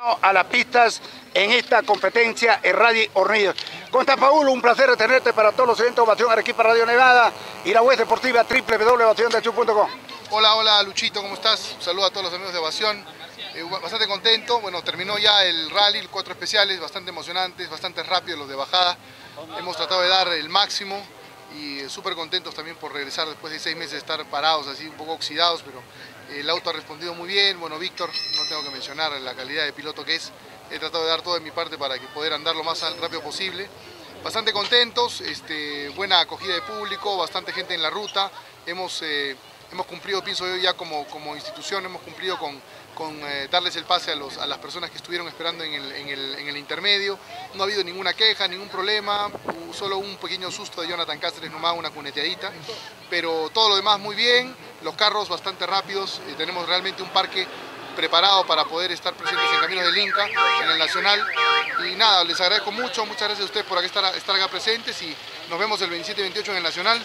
a las pistas en esta competencia en Radio Hornillos. Conta Paulo, un placer tenerte para todos los eventos Ovación Arequipa Radio Nevada y la web deportiva www.ovaciondechu.com. Hola, hola Luchito, ¿cómo estás? Un saludo a todos los amigos de Ovación. Eh, bastante contento, bueno, terminó ya el rally, cuatro especiales, bastante emocionantes, bastante rápidos los de bajada. Hemos tratado de dar el máximo y eh, súper contentos también por regresar después de seis meses de estar parados, así un poco oxidados, pero el auto ha respondido muy bien. Bueno, Víctor, no tengo que mencionar la calidad de piloto que es. He tratado de dar todo de mi parte para que poder andar lo más rápido posible. Bastante contentos, este, buena acogida de público, bastante gente en la ruta. Hemos, eh, hemos cumplido, pienso yo, ya como, como institución, hemos cumplido con, eh, darles el pase a, las personas que estuvieron esperando en el, en, el, en el, intermedio. No ha habido ninguna queja, ningún problema, solo un pequeño susto de Jonathan Cáceres, nomás una cuneteadita, pero todo lo demás muy bien, los carros bastante rápidos, tenemos realmente un parque preparado para poder estar presentes en Caminos del Inca, en el Nacional. Y nada, les agradezco mucho, muchas gracias a ustedes por estar, estar acá presentes y nos vemos el 27 y 28 en el Nacional,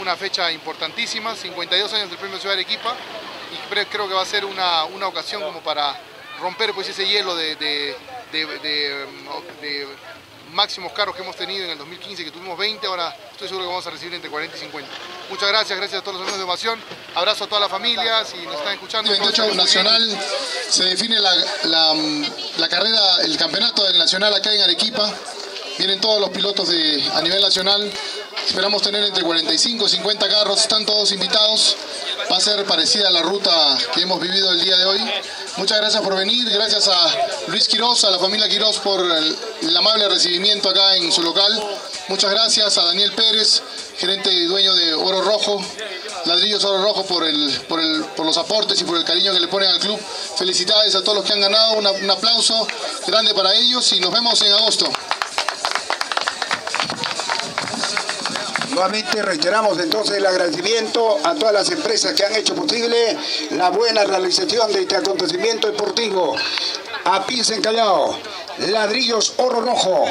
una fecha importantísima, 52 años del Premio Ciudad de Arequipa y creo que va a ser una, una ocasión como para romper pues ese hielo de, de, de, máximos carros que hemos tenido en el 2015, que tuvimos 20, ahora estoy seguro que vamos a recibir entre 40 y 50. Muchas gracias, gracias a todos los amigos de Ovación, abrazo a toda la familia, si nos están escuchando. El 28 Nacional se define la, la, la, carrera, el campeonato del Nacional acá en Arequipa, vienen todos los pilotos de, a nivel nacional, esperamos tener entre 45 y 50 carros, están todos invitados, va a ser parecida a la ruta que hemos vivido el día de hoy. Muchas gracias por venir, gracias a Luis Quiroz, a la familia Quiroz por el, amable recibimiento acá en su local. Muchas gracias a Daniel Pérez, gerente y dueño de Oro Rojo, Ladrillos Oro Rojo por, el, por, el, por los aportes y por el cariño que le ponen al club. Felicidades a todos los que han ganado, un aplauso grande para ellos y nos vemos en agosto. Nuevamente reiteramos entonces el agradecimiento a todas las empresas que han hecho posible la buena realización de este acontecimiento deportivo. A Pilsen Callao, Ladrillos Oro Rojo.